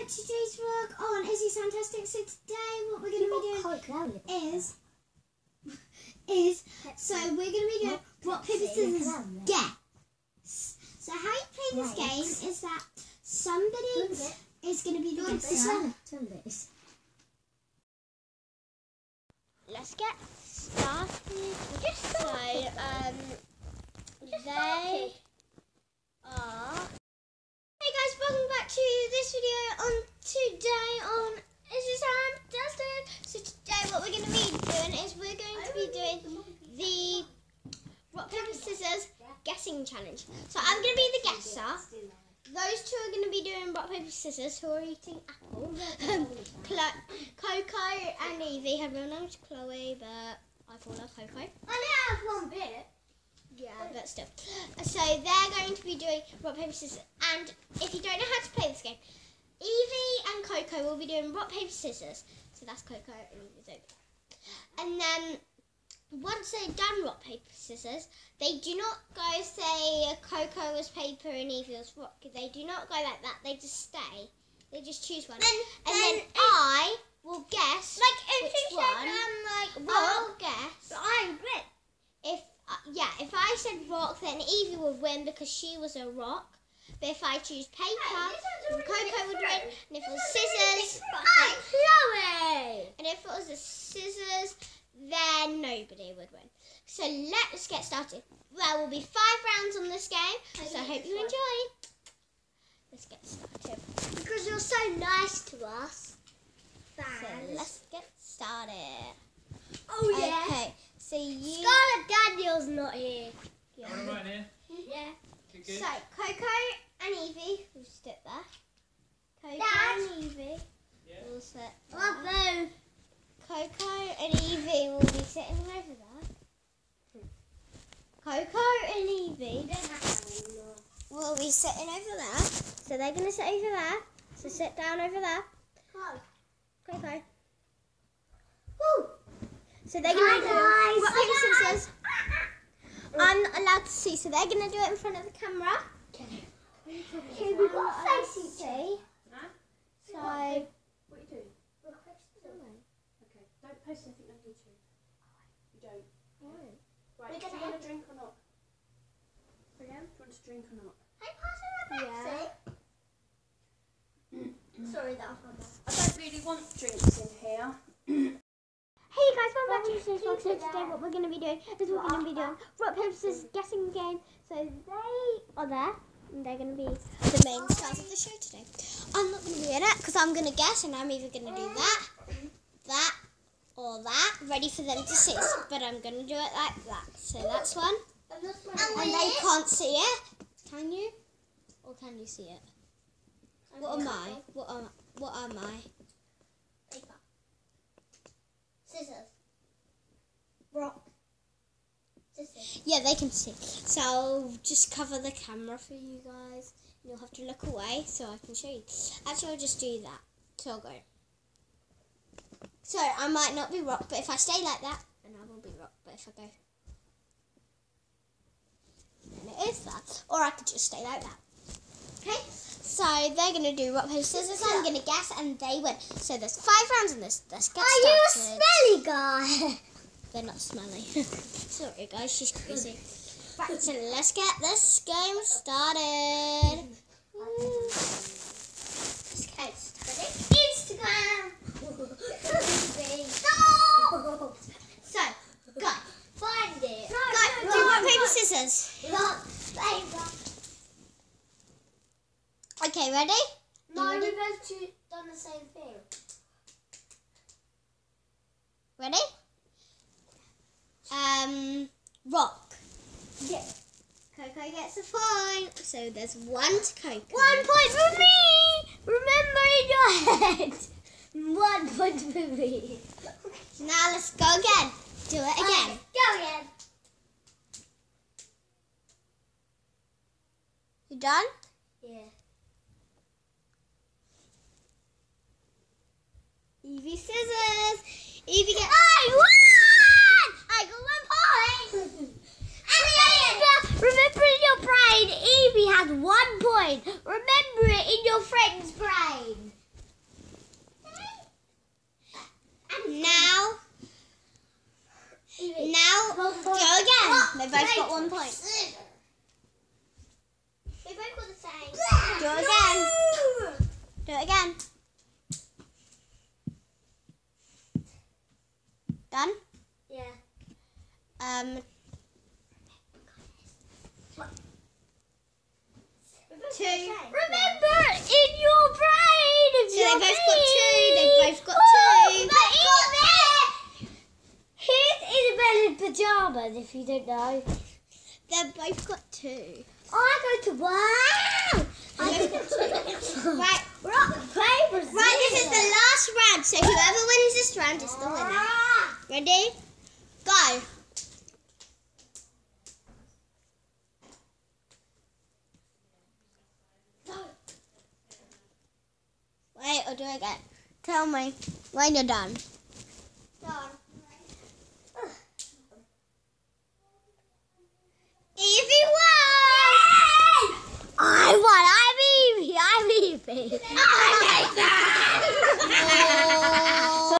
to today's vlog on Izzy's Fantastic. So today what we're going to be doing is is so we're going to be doing rock paper scissors guess. So how you play this game is that somebody is going to be the guesser. Let's get started. So um they are. Hey guys, welcome back to this video on today on Is This Fantastic. So today what we're going to be doing is we're going to be doing the rock paper scissors guessing challenge. So I'm going to be the guesser. Those two are going to be doing rock paper scissors who are eating apple. Coco and Evie have real names Chloe, but I call her Coco. I only have one bit. Yeah, but still. So they're going to be doing rock paper scissors, and if you don't know how to play this game, Evie and Coco will be doing rock paper scissors. So that's Coco and Evie's over. And then once they've done rock paper scissors, they do not go say Coco was paper and Evie was rock. They do not go like that. They just stay. They just choose one, Then- and then then I will guess Like if which you one. said um like I'll rock, guess I'm grip. if uh, yeah, if I said rock, then Evie would win because she was a rock. But if I choose paper, Hey, this then one's already Coco would win. And if it was This one's already scissors. I'm Chloe. and if it was the scissors, then nobody would win. So let's get started. There will be five rounds on this game, so I hope you enjoy. Let's get started. Because you're so nice to us. So let's get started. oh yeah. Okay. So you. Scarlett Daniel's not here. Yeah. Am right here? Mm-hmm. Yeah. Good, good. So Coco and Evie will sit there. Coco Dad. and Evie Yeah. will sit there. Love you. Coco and Evie will be sitting over there. Coco and Evie will be sitting over there. So they're going to sit over there. So sit down over there. Hi. Coco. Woo! So they're going to do guys. rock, Hi, guys. scissors. I'm not allowed to see, so they're going to do it in front of the camera. Okay, we got I'm face to see. So, What are you doing? Right. Okay. Don't post anything on YouTube. You don't. Right. Do you want a drink or not? Yeah. Do you want a drink or not? Yeah. Sorry, that was my bad. I don't really want drinks in here. Hey guys, welcome back to today's vlog. So today what we're going to be doing is we're going to be doing rock, paper, scissors guessing game. So they are there and they're going to be the main stars of the show today. I'm not going to be in it because I'm going to guess and I'm either going to do that, that or that, ready for them to see. But I'm going to do it like that. So that's one. And they can't see it. Can you? Or can you see it? What am I? What am, what am I? Paper. Scissors. Rock. Scissors. Yeah, they can see. So I'll just cover the camera for you guys. You'll have to look away so I can show you. Actually, I'll just do that. So I'll go. So I might not be rock, but if I stay like that, then I will be rock. But if I go, then it is that. Or I could just stay like that. Okay. So they're gonna do rock paper scissors. I'm gonna guess, and they win. So there's five rounds in this. Let's get Are you a smelly guy? They're not smelly. Sorry, guys, she's crazy. Right, so let's get this game started. Okay, Instagram. no. So, go. Find it. Go. Do rock, paper, scissors. Rock, paper. Okay, ready? No, You we ready? both two done the same thing. Ready? Um, rock. Yeah. Coco gets a point. So there's one to Coco. One point for me. Remember in your head. One point for me. Now let's go again. Do it again. Okay, Go again. You done? Yeah. Evie scissors. Evie get. I won! I got one point. remember in your brain, Evie has one point. Remember it in your friend's brain. And now, Evie, now go again. They both got one point. Do it again. Done? Yeah. Um, two. Remember, in your brain. If So they you're both got two. brain. They both got Oh, two. but Here's Isabella's pajamas, if you don't know. They both got two. I go to wow. I go to Right. We're up the papers. Right, this is the last round. So whoever wins this round is the winner. Ready? Go. Wait, I'll do it again. Tell me when you're done. Evie won! I won. I'm Evie. I'm Evie.